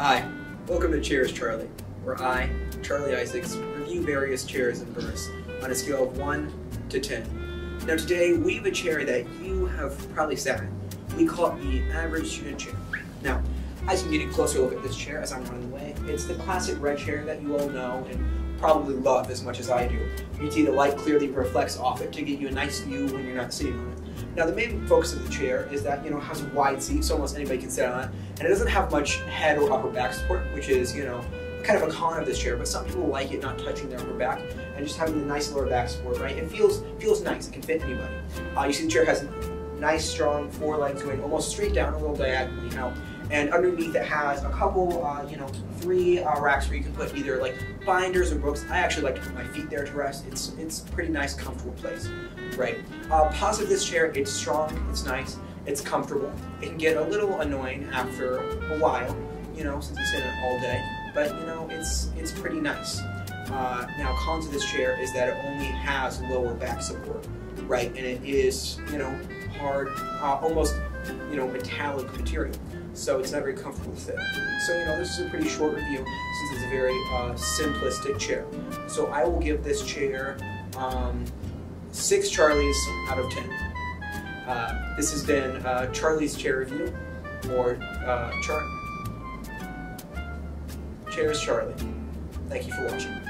Hi, welcome to Chairs Charley, where I, Charley Isaacs, review various chairs and berths on a scale of 1 to 10. Now today, we have a chair that you have probably sat in. We call it the average student chair. Now, as you get a closer look at this chair as I'm running away, it's the classic red chair that you all know and probably love as much as I do. You can see the light clearly reflects off it to get you a nice view when you're not sitting on it. Now the main focus of the chair is that you know it has a wide seat, so almost anybody can sit on it, and it doesn't have much head or upper back support, which is you know kind of a con of this chair. But some people like it not touching their upper back and just having the nice lower back support. Right? It feels feels nice. It can fit anybody. Uh, you see the chair has nice strong four legs going almost straight down, a little diagonally out and underneath it has a couple, uh, you know, three uh, racks where you can put either like binders or books. I actually like to put my feet there to rest. It's it's a pretty nice, comfortable place, right? Uh, positive this chair, it's strong, it's nice, it's comfortable. It can get a little annoying after a while, you know, since you sit in it all day, but you know, it's it's pretty nice. Uh, now, cons of this chair is that it only has lower back support, right? And it is, you know, hard, uh, almost, you know, metallic material so it's not very comfortable to sit. So, you know, this is a pretty short review since it's a very uh, simplistic chair. So I will give this chair um, six Charleys out of 10. Uh, this has been uh, Charley's Chair Review, or uh, Char Chairs Charley. Thank you for watching.